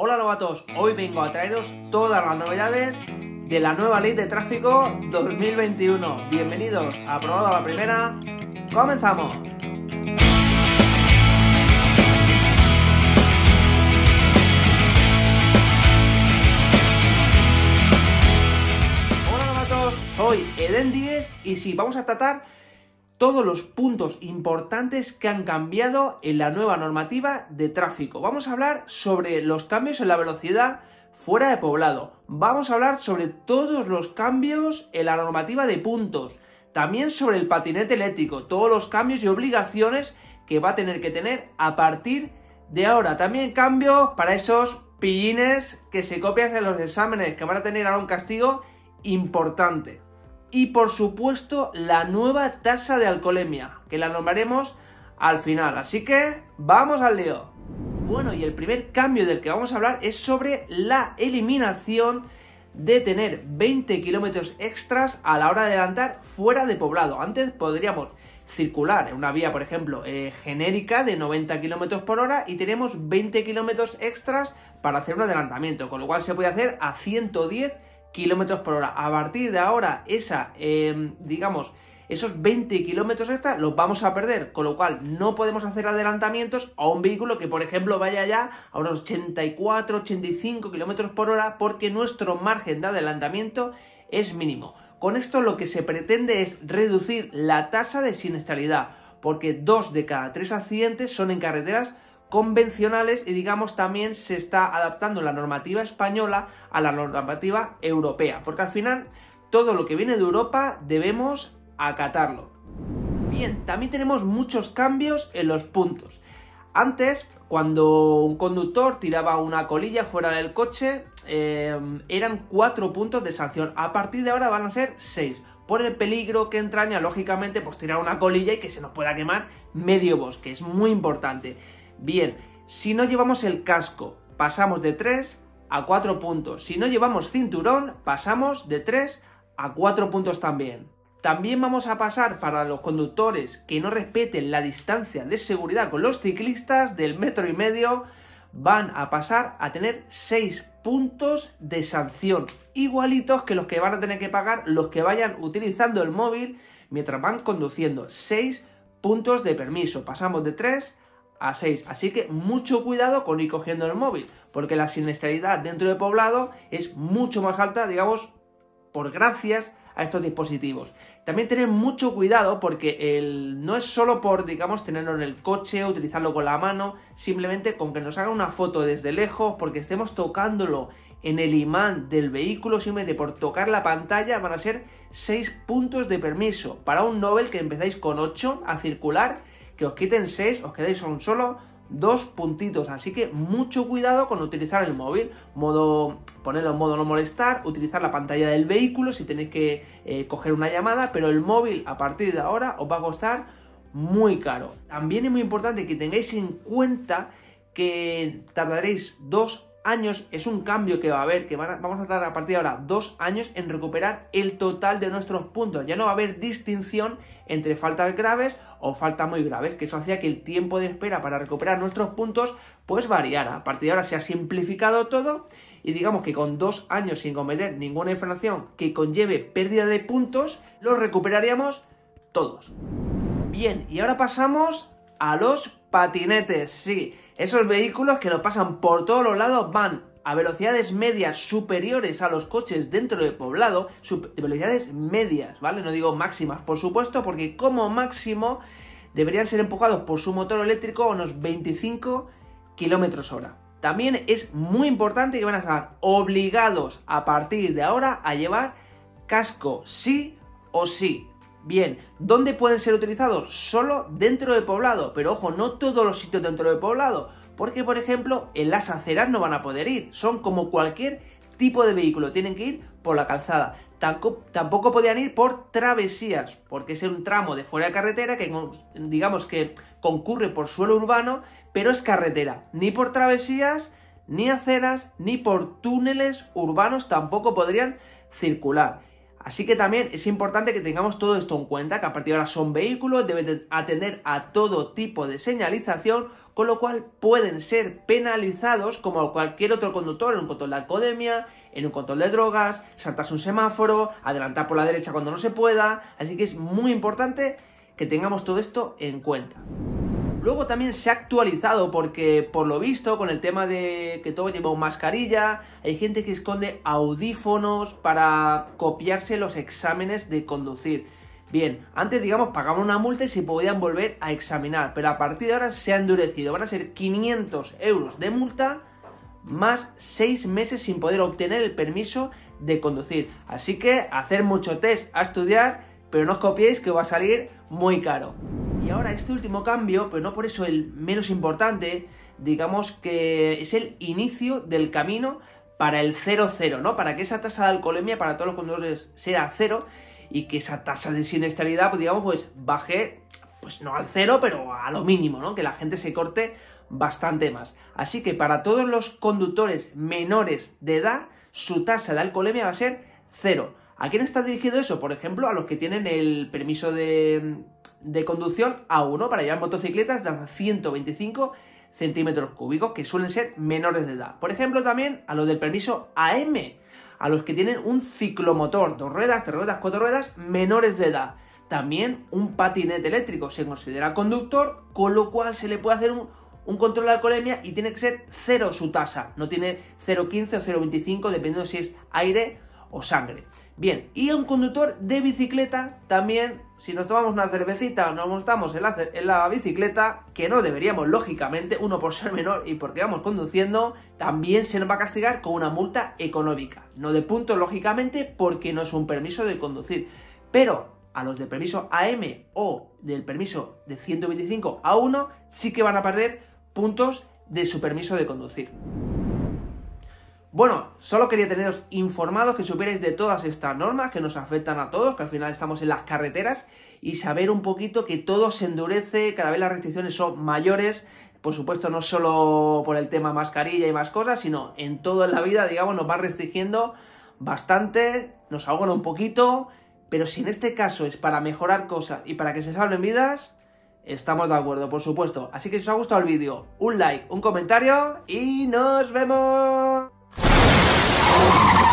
Hola novatos, hoy vengo a traeros todas las novedades de la nueva ley de tráfico 2021. Bienvenidos, aprobado la primera, comenzamos. Hola novatos, soy Eden 10 y sí, vamos a tratar todos los puntos importantes que han cambiado en la nueva normativa de tráfico. Vamos a hablar sobre los cambios en la velocidad fuera de poblado. Vamos a hablar sobre todos los cambios en la normativa de puntos. También sobre el patinete eléctrico, todos los cambios y obligaciones que va a tener que tener a partir de ahora. También cambios para esos pillines que se copian en los exámenes, que van a tener ahora un castigo importante y por supuesto la nueva tasa de alcoholemia, que la nombraremos al final. Así que vamos al lío. Bueno, y el primer cambio del que vamos a hablar es sobre la eliminación de tener 20 kilómetros extras a la hora de adelantar fuera de poblado. Antes podríamos circular en una vía, por ejemplo, eh, genérica de 90 kilómetros por hora y tenemos 20 kilómetros extras para hacer un adelantamiento, con lo cual se puede hacer a 110 kilómetros por hora. A partir de ahora, esa, em, digamos, esos 20 kilómetros extra los vamos a perder, con lo cual no podemos hacer adelantamientos a un vehículo que, por ejemplo, vaya ya a unos 84, 85 kilómetros por hora, porque nuestro margen de adelantamiento es mínimo. Con esto lo que se pretende es reducir la tasa de siniestralidad, porque dos de cada tres accidentes son en carreteras convencionales y digamos también se está adaptando la normativa española a la normativa europea, porque al final todo lo que viene de Europa debemos acatarlo. Bien, también tenemos muchos cambios en los puntos. Antes, cuando un conductor tiraba una colilla fuera del coche, eh, eran cuatro puntos de sanción. A partir de ahora van a ser seis. Por el peligro que entraña, lógicamente, pues tirar una colilla y que se nos pueda quemar medio bosque. Es muy importante. Bien, si no llevamos el casco, pasamos de 3 a 4 puntos. Si no llevamos cinturón, pasamos de 3 a 4 puntos también. También vamos a pasar para los conductores que no respeten la distancia de seguridad con los ciclistas del metro y medio, van a pasar a tener 6 puntos de sanción, igualitos que los que van a tener que pagar los que vayan utilizando el móvil mientras van conduciendo. 6 puntos de permiso. Pasamos de 3 a 6. Así que mucho cuidado con ir cogiendo el móvil, porque la siniestralidad dentro de poblado es mucho más alta, digamos, por gracias a estos dispositivos. También tener mucho cuidado porque el, no es solo por, digamos, tenerlo en el coche, utilizarlo con la mano, simplemente con que nos haga una foto desde lejos, porque estemos tocándolo en el imán del vehículo, simplemente por tocar la pantalla van a ser 6 puntos de permiso. Para un Nobel que empezáis con 8 a circular, que os quiten 6, os quedáis con solo dos puntitos, así que mucho cuidado con utilizar el móvil, modo ponerlo en modo no molestar, utilizar la pantalla del vehículo si tenéis que eh, coger una llamada, pero el móvil a partir de ahora os va a costar muy caro. También es muy importante que tengáis en cuenta que tardaréis dos es un cambio que va a haber, que vamos a tardar a partir de ahora dos años en recuperar el total de nuestros puntos. Ya no va a haber distinción entre faltas graves o faltas muy graves, que eso hacía que el tiempo de espera para recuperar nuestros puntos pues variara. A partir de ahora se ha simplificado todo y digamos que con dos años sin cometer ninguna infracción que conlleve pérdida de puntos, los recuperaríamos todos. Bien, y ahora pasamos a los patinetes, sí, esos vehículos que lo pasan por todos los lados van a velocidades medias superiores a los coches dentro del poblado, velocidades medias, ¿vale? No digo máximas, por supuesto, porque como máximo deberían ser empujados por su motor eléctrico a unos 25 kilómetros hora. También es muy importante que van a estar obligados a partir de ahora a llevar casco, sí o sí. Bien, ¿dónde pueden ser utilizados? Solo dentro del poblado, pero ojo, no todos los sitios dentro del poblado, porque por ejemplo en las aceras no van a poder ir, son como cualquier tipo de vehículo, tienen que ir por la calzada. Tampoco, tampoco podían ir por travesías, porque es un tramo de fuera de carretera que digamos que concurre por suelo urbano, pero es carretera. Ni por travesías, ni aceras, ni por túneles urbanos tampoco podrían circular. Así que también es importante que tengamos todo esto en cuenta, que a partir de ahora son vehículos, deben atender a todo tipo de señalización, con lo cual pueden ser penalizados como cualquier otro conductor en un control de alcoholemia, en un control de drogas, saltarse un semáforo, adelantar por la derecha cuando no se pueda, así que es muy importante que tengamos todo esto en cuenta. Luego también se ha actualizado porque, por lo visto, con el tema de que todo lleva mascarilla, hay gente que esconde audífonos para copiarse los exámenes de conducir. Bien, antes, digamos, pagaban una multa y se podían volver a examinar, pero a partir de ahora se ha endurecido. Van a ser 500 euros de multa más 6 meses sin poder obtener el permiso de conducir. Así que hacer mucho test a estudiar, pero no os copiéis que va a salir muy caro. Y ahora este último cambio, pero no por eso el menos importante, digamos que es el inicio del camino para el 0-0, ¿no? Para que esa tasa de alcoholemia para todos los conductores sea cero y que esa tasa de siniestralidad, pues digamos, pues baje, pues no al cero, pero a lo mínimo, ¿no? Que la gente se corte bastante más. Así que para todos los conductores menores de edad, su tasa de alcoholemia va a ser cero. ¿A quién está dirigido eso? Por ejemplo, a los que tienen el permiso de de conducción a 1 para llevar motocicletas de hasta 125 centímetros cúbicos, que suelen ser menores de edad. Por ejemplo, también a los del permiso AM, a los que tienen un ciclomotor, dos ruedas, tres ruedas, cuatro ruedas, menores de edad. También un patinete eléctrico se considera conductor, con lo cual se le puede hacer un, un control de alcoholemia y tiene que ser cero su tasa, no tiene 0,15 o 0,25 dependiendo si es aire o sangre. Bien, y a un conductor de bicicleta también si nos tomamos una cervecita o nos montamos en la, bicicleta, que no deberíamos, lógicamente, uno por ser menor y porque vamos conduciendo, también se nos va a castigar con una multa económica. No de punto, lógicamente, porque no es un permiso de conducir. Pero a los de permiso AM o del permiso de 125 a 1 sí que van a perder puntos de su permiso de conducir. Bueno, solo quería teneros informados que supierais de todas estas normas que nos afectan a todos, que al final estamos en las carreteras, y saber un poquito que todo se endurece, cada vez las restricciones son mayores, por supuesto no solo por el tema mascarilla y más cosas, sino en toda la vida, digamos, nos va restringiendo bastante, nos ahogan un poquito, pero si en este caso es para mejorar cosas y para que se salven vidas, estamos de acuerdo, por supuesto. Así que si os ha gustado el vídeo, un like, un comentario y nos vemos.